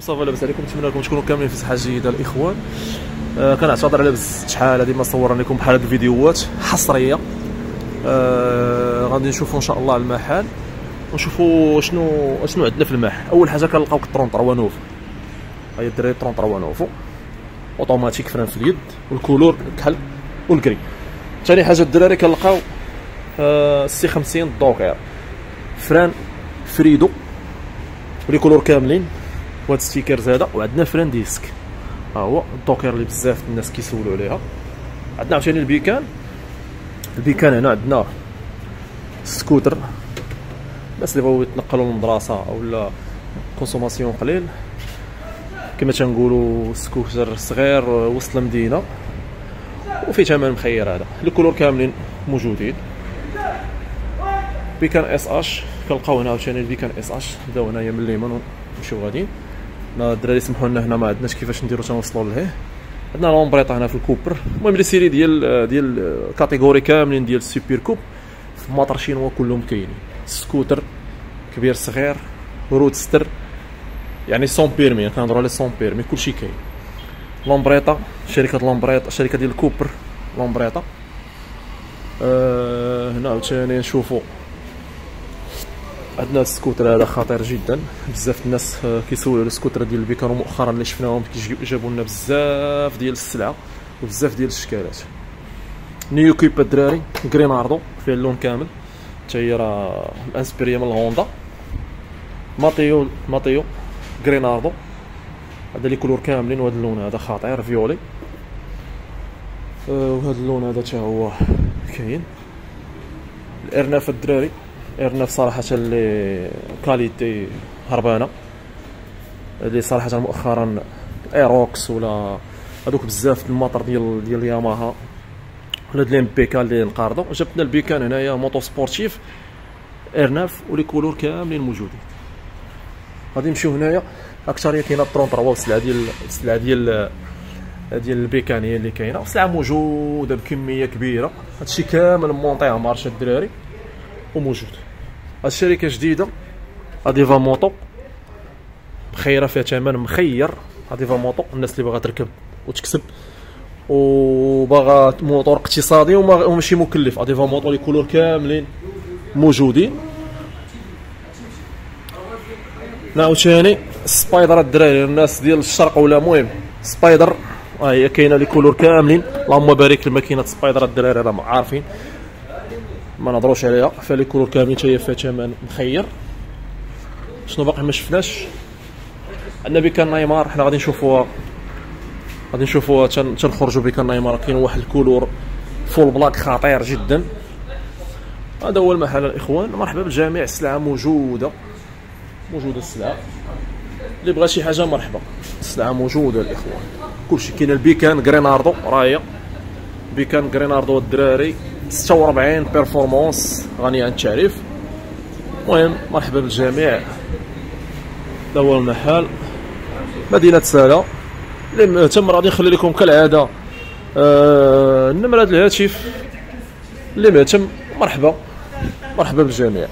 ça va لاباس عليكم. نتمنى لكم تكونوا كاملين في صحة جيدة. الإخوان آه كنعتذر على بزاف شحال هذه؟ ما صورنا لكم بحال هاد الفيديوهات. حصرية. آه غادي نشوفوا إن شاء الله المحل. ونشوفوا شنو شنو عندنا في المحل. أول حاجة كنلقاو 33 neuf هاي الدراري 33 nouveau automatique frein في اليد وال couleur الكحل وال gris ثاني حاجة الدراري كنلقاو آه C 50 Docker freins Frido. و les couleurs كاملين. وهاد stickers هذا وعندنا frein disque. ها هو الدوكر اللي بزاف الناس كيسولوا عليها. عندنا عاوتاني البيكان. البيكان هنا عندنا سكوتر. الناس اللي بغاو يتنقلوا للمدرسه أولا consommation قليل. كما تنقولوا سكوتر صغير وسط المدينة. وفي ثمن مخير هذا. les couleurs كاملين موجودين. بيكان إس اش كنلقاو هنا عاوتاني البيكان إس اش نبداو هنايا من اليمين ونمشيو غاديين. الدراري سمحوا لنا هنا ما عندناش كيفاش نديرو تنوصلوا لهيه عندنا لومبريطا هنا في الكوبر المهم لي سيري ديال ديال كاتيجوري كاملين ديال السوبر كوب في مطر شينوا كلهم كاينين سكوتر كبير صغير رودستر يعني سون بيرمي كنهضروا على سون بيرمي كلشي كاين لومبريطا شركه لومبريطا شركه ديال الكوبر لومبريطا أه هنا عاوتاني نشوفوا عندنا السكوتر هذا خطير جدا. بزاف الناس كيسولوا على السكوتر ديال البيكارو مؤخرا اللي شفناهم جابوا لنا بزاف ديال السلعة وبزاف ديال الاشكالات نيو كيب الدراري غريناردو فيه اللون كامل. حتى هي راه انسبيريه من الهوندا. ماتيو ماتيو غريناردو هذا لي كولور كاملين وهذا اللون هذا خطير فيولي. أه وهذا اللون هذا حتى هو كاين. الإرناف الدراري. ارناف صراحة اللي كاليتي هربانة. اللي صراحة مؤخرا ايروكس ولا هذوك بزاف المطر ديال ديال ياماها ولا ديال البيكا اللي نقارضو. جبنا البيكان هنايا موتو سبورتيف ارناف و les couleurs كاملين موجودين. غادي نمشيو هنايا. اكثريه كاينة 33 والسلعه ديال السلعة ديال ديال البيكان هي اللي كاينة. السلعه موجودة بكمية كبيرة. هادشي كامل monté marche الدراري وموجود. هاد الشركة جديدة. أديفا moto مخيرة فيها ثمن مخير. أديفا moto الناس اللي باغا تركب وتكسب. وباغا موتور اقتصادي وماشي مكلف. أديفا moto les couleurs كاملين موجودين. عاوتاني سبايدر الدراري. الناس ديال الشرق ولا مهم؟ سبايدر. ها هي كاينة les couleurs كاملين. اللهم بارك الماكينه سبايدر الدراري راه عارفين. ما نهضروش عليها. ف les couleurs كاملين حتى هي فيها ثمن مخير. شنو باقي ما شفناش؟ عندنا بيكان نايمار حنا غادي نشوفوها. غادي نشوفوها تنخرجوا بيكان نايمار. كاين واحد ال couleur full black خطير جدا. هذا هو المحل الإخوان. مرحبا بالجميع السلعة موجودة. موجودة السلعة. اللي بغى شي حاجة مرحبا. السلعة موجودة الإخوان. كلشي. كاين البيكان غريناردو راهي. بيكان غريناردو الدراري. 46 performance غني عن التعريف. المهم مرحبا بالجميع. هذا هو المحل مدينة سلا. اللي مهتم غادي نخلي لكم كالعادة. آه نمرة الهاتف. اللي مهتم مرحبا. مرحبا بالجميع.